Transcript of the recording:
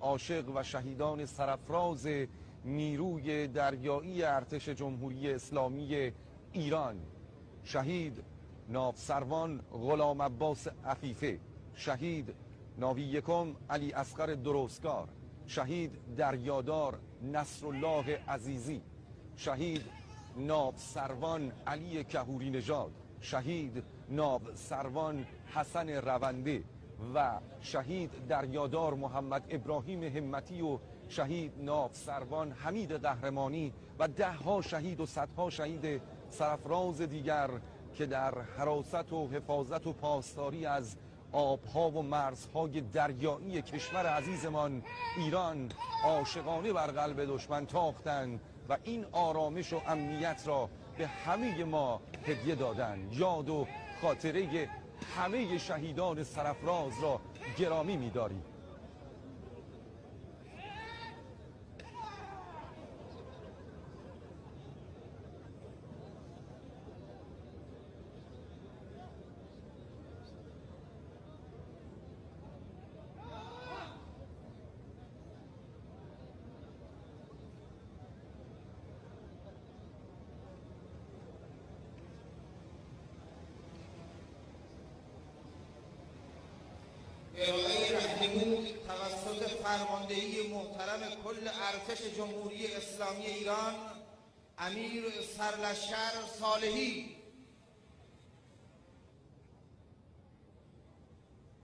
عاشق و شهیدان سرفراز نیروی دریایی ارتش جمهوری اسلامی ایران. شهید نافسروان غلام عباس عفیفه. شهید ناوی یکم علی اصغر درستگار. شهید دریادار نصرالله عزیزی. شهید ناب سروان علی کهوری نژاد. شهید ناب سروان حسن رونده. و شهید دریادار محمد ابراهیم همتی و شهید ناب سروان حمید قهرمانی و ده ها شهید و صدها شهید سرفراز دیگر که در حراست و حفاظت و پاسداری از آبها و مرزهای دریایی کشور عزیزمان ایران عاشقانه بر قلب دشمن تاختند و این آرامش و امنیت را به همه ما هدیه دادند. یاد و خاطره همه شهیدان سرفراز را گرامی می‌داریم ارائه رهنمود توسط فرماندهی محترم کل ارتش جمهوری اسلامی ایران امیر سرلشکر صالحی.